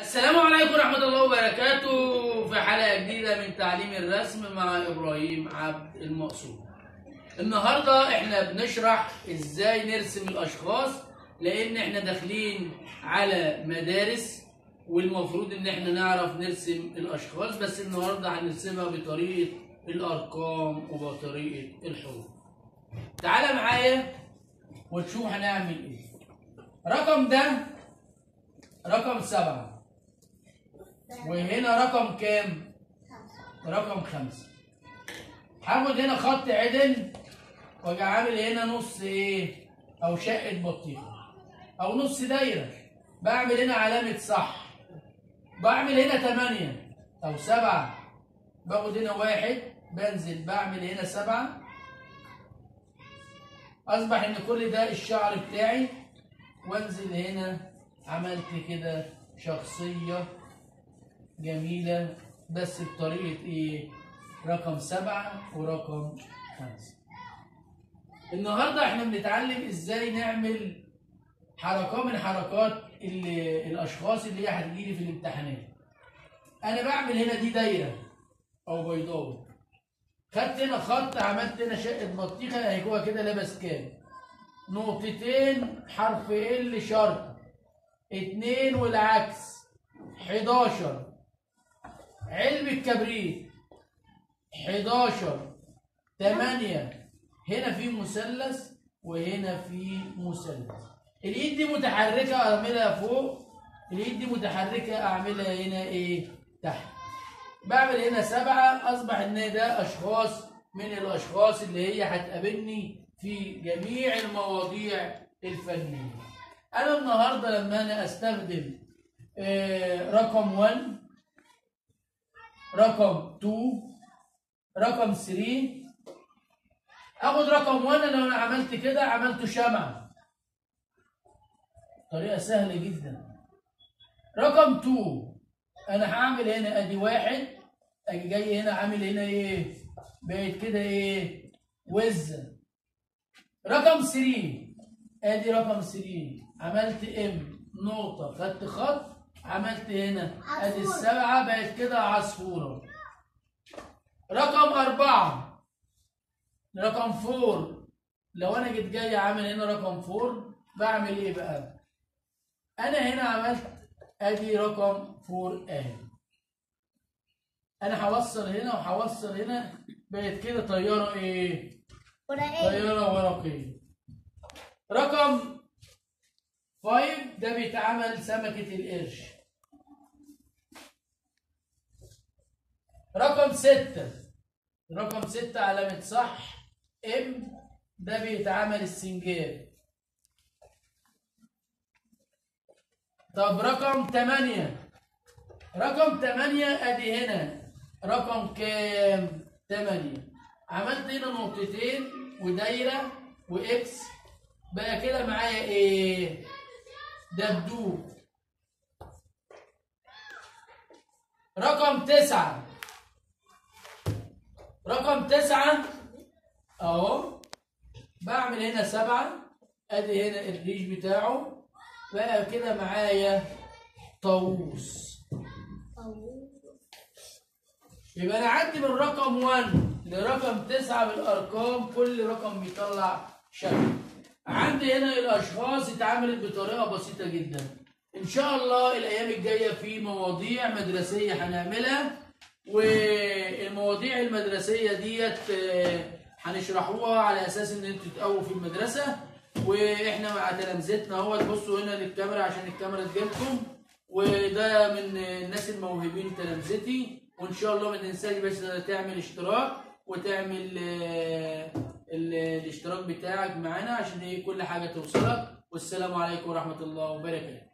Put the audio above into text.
السلام عليكم ورحمة الله وبركاته في حلقة جديدة من تعليم الرسم مع إبراهيم عبد المقصود. النهاردة إحنا بنشرح إزاي نرسم الأشخاص لأن إحنا داخلين على مدارس والمفروض إن إحنا نعرف نرسم الأشخاص بس النهاردة هنرسمها بطريقة الأرقام وبطريقة الحروف. تعالى معايا وتشوف هنعمل إيه. رقم ده رقم سبعة وهنا رقم كام؟ رقم خمسة. هاخد هنا خط عدل وأجي عامل هنا نص إيه؟ أو شقة بطيخة أو نص دايرة. بعمل هنا علامة صح. بعمل هنا تمانية. أو سبعة. باخد هنا واحد. بنزل. بعمل هنا سبعة. أصبح إن كل ده الشعر بتاعي. وأنزل هنا عملت كده شخصية. جميلة بس بطريقة إيه؟ رقم سبعة ورقم خمسة. النهاردة إحنا بنتعلم إزاي نعمل حركة من حركات اللي الأشخاص اللي هي هتجيلي في الامتحانات. أنا بعمل هنا دي دايرة أو بيضاوي. خدت هنا خط عملت هنا شقة بطيخة اهي جوه كده لابس كام؟ نقطتين حرف ال شرط اتنين والعكس 11 بالكبريت 11 8 هنا في مثلث وهنا في مثلث. اليد دي متحركة أعملها فوق. اليد دي متحركة أعملها هنا إيه؟ تحت. بعمل هنا سبعة. أصبح إن ده أشخاص من الأشخاص اللي هي هتقابلني في جميع المواضيع الفنية. أنا النهارده لما أنا أستخدم آه، رقم 1 رقم 2 رقم 3 آخد رقم 1 لو أنا عملت كده عملته شمعة طريقة سهلة جدا. رقم 2 أنا هعمل هنا أدي واحد أجي جاي هنا عامل هنا إيه؟ بقت كده إيه؟ وزة رقم 3 أدي رقم 3 عملت ام نقطة خدت خط. عملت هنا؟ أدي. السبعة بقت كده عصفورة. رقم أربعة. رقم فور. لو أنا جيت جاي عامل هنا رقم four بعمل إيه بقى؟ أنا هنا عملت أدي رقم four أهي أنا هوصل هنا وهوصل هنا بقت كده طيارة إيه؟ ورقية. طيارة ورقية. رقم 5 ده بيتعمل سمكة القرش. رقم 6 رقم 6 علامة صح ام ده بيتعمل السنجاب. طب رقم 8 رقم 8 أدي هنا. رقم كام؟ 8 عملت هنا نقطتين ودايرة وإكس. بقى كده معايا إيه؟ دبدوب رقم تسعة. رقم تسعة. أهو. بعمل هنا سبعة. أدي هنا الريش بتاعه. بقى كده معايا طاووس. يبقى أنا عندي من رقم 1 لرقم 9 بالأرقام. كل رقم بيطلع شكل. عندي هنا الاشخاص اتعملت بطريقة بسيطة جدا. إن شاء الله الأيام الجاية في مواضيع مدرسية هنعملها والمواضيع المدرسية ديت آه، هنشرحوها على أساس إن أنتوا تقووا في المدرسة. وإحنا مع تلامذتنا أهوت بصوا هنا للكاميرا عشان الكاميرا تجيلكم. وده من الناس الموهوبين تلامذتي. وإن شاء الله ما تنساش بس تعمل اشتراك وتعمل آه، الاشتراك بتاعك معانا عشان إيه؟ كل حاجة توصلك. والسلام عليكم ورحمة الله وبركاته.